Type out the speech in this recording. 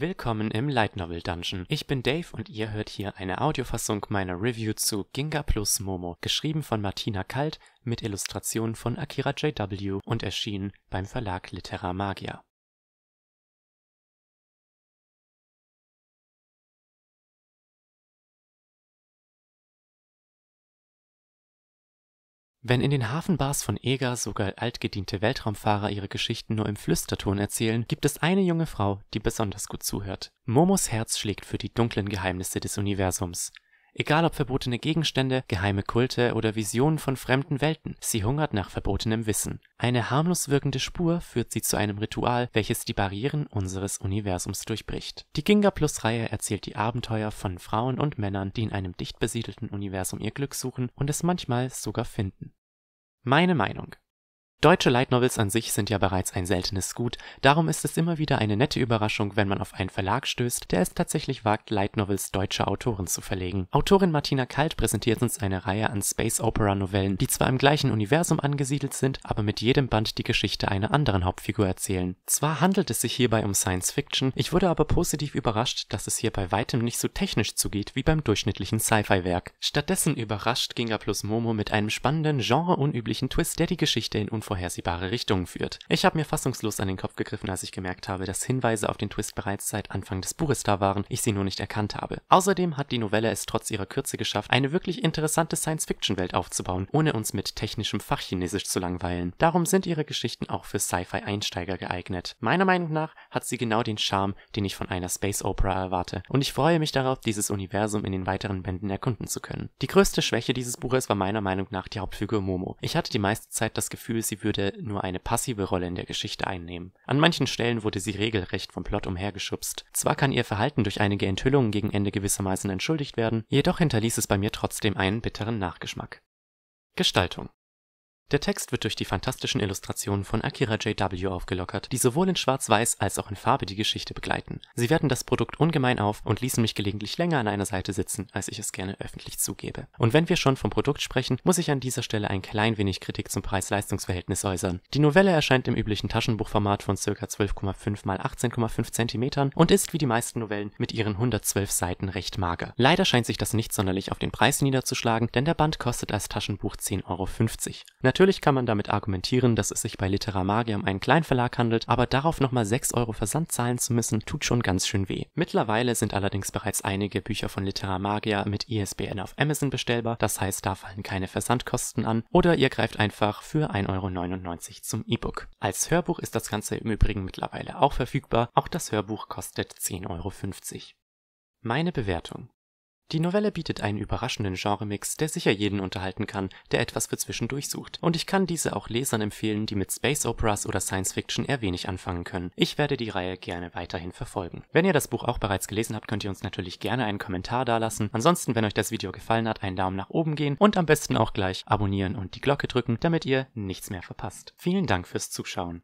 Willkommen im Light Novel Dungeon. Ich bin Dave und ihr hört hier eine Audiofassung meiner Review zu Ginga plus Momo, geschrieben von Martina Kalt mit Illustrationen von Akira JW und erschienen beim Verlag Litera Magia. Wenn in den Hafenbars von Eger sogar altgediente Weltraumfahrer ihre Geschichten nur im Flüsterton erzählen, gibt es eine junge Frau, die besonders gut zuhört. Momos Herz schlägt für die dunklen Geheimnisse des Universums. Egal ob verbotene Gegenstände, geheime Kulte oder Visionen von fremden Welten, sie hungert nach verbotenem Wissen. Eine harmlos wirkende Spur führt sie zu einem Ritual, welches die Barrieren unseres Universums durchbricht. Die Ginga Plus Reihe erzählt die Abenteuer von Frauen und Männern, die in einem dicht besiedelten Universum ihr Glück suchen und es manchmal sogar finden. Meine Meinung Deutsche Light Novels an sich sind ja bereits ein seltenes Gut, darum ist es immer wieder eine nette Überraschung, wenn man auf einen Verlag stößt, der es tatsächlich wagt, Light Novels deutscher Autoren zu verlegen. Autorin Martina Kalt präsentiert uns eine Reihe an Space Opera Novellen, die zwar im gleichen Universum angesiedelt sind, aber mit jedem Band die Geschichte einer anderen Hauptfigur erzählen. Zwar handelt es sich hierbei um Science Fiction, ich wurde aber positiv überrascht, dass es hier bei weitem nicht so technisch zugeht wie beim durchschnittlichen Sci-Fi-Werk. Stattdessen überrascht Ginga plus Momo mit einem spannenden, genreunüblichen Twist, der die Geschichte in unvorhersehbare Richtungen führt. Ich habe mir fassungslos an den Kopf gegriffen, als ich gemerkt habe, dass Hinweise auf den Twist bereits seit Anfang des Buches da waren, ich sie nur nicht erkannt habe. Außerdem hat die Novelle es trotz ihrer Kürze geschafft, eine wirklich interessante Science-Fiction-Welt aufzubauen, ohne uns mit technischem Fachchinesisch zu langweilen. Darum sind ihre Geschichten auch für Sci-Fi-Einsteiger geeignet. Meiner Meinung nach hat sie genau den Charme, den ich von einer Space Opera erwarte, und ich freue mich darauf, dieses Universum in den weiteren Bänden erkunden zu können. Die größte Schwäche dieses Buches war meiner Meinung nach die Hauptfigur Momo. Ich hatte die meiste Zeit das Gefühl, sie würde nur eine passive Rolle in der Geschichte einnehmen. An manchen Stellen wurde sie regelrecht vom Plot umhergeschubst. Zwar kann ihr Verhalten durch einige Enthüllungen gegen Ende gewissermaßen entschuldigt werden, jedoch hinterließ es bei mir trotzdem einen bitteren Nachgeschmack. Gestaltung der Text wird durch die fantastischen Illustrationen von Akira JW aufgelockert, die sowohl in Schwarz-Weiß als auch in Farbe die Geschichte begleiten. Sie werten das Produkt ungemein auf und ließen mich gelegentlich länger an einer Seite sitzen, als ich es gerne öffentlich zugebe. Und wenn wir schon vom Produkt sprechen, muss ich an dieser Stelle ein klein wenig Kritik zum Preis-Leistungs-Verhältnis äußern. Die Novelle erscheint im üblichen Taschenbuchformat von ca. 12,5 x 18,5 cm und ist wie die meisten Novellen mit ihren 112 Seiten recht mager. Leider scheint sich das nicht sonderlich auf den Preis niederzuschlagen, denn der Band kostet als Taschenbuch 10,50 Euro. Natürlich kann man damit argumentieren, dass es sich bei Litera Magia um einen Kleinverlag handelt, aber darauf nochmal 6 Euro Versand zahlen zu müssen, tut schon ganz schön weh. Mittlerweile sind allerdings bereits einige Bücher von Litera Magia mit ISBN auf Amazon bestellbar, das heißt, da fallen keine Versandkosten an, oder ihr greift einfach für 1,99 Euro zum E-Book. Als Hörbuch ist das Ganze im Übrigen mittlerweile auch verfügbar, auch das Hörbuch kostet 10,50 Euro. Meine Bewertung die Novelle bietet einen überraschenden Genremix, der sicher jeden unterhalten kann, der etwas für zwischendurch sucht. Und ich kann diese auch Lesern empfehlen, die mit Space Operas oder Science Fiction eher wenig anfangen können. Ich werde die Reihe gerne weiterhin verfolgen. Wenn ihr das Buch auch bereits gelesen habt, könnt ihr uns natürlich gerne einen Kommentar dalassen. Ansonsten, wenn euch das Video gefallen hat, einen Daumen nach oben gehen und am besten auch gleich abonnieren und die Glocke drücken, damit ihr nichts mehr verpasst. Vielen Dank fürs Zuschauen.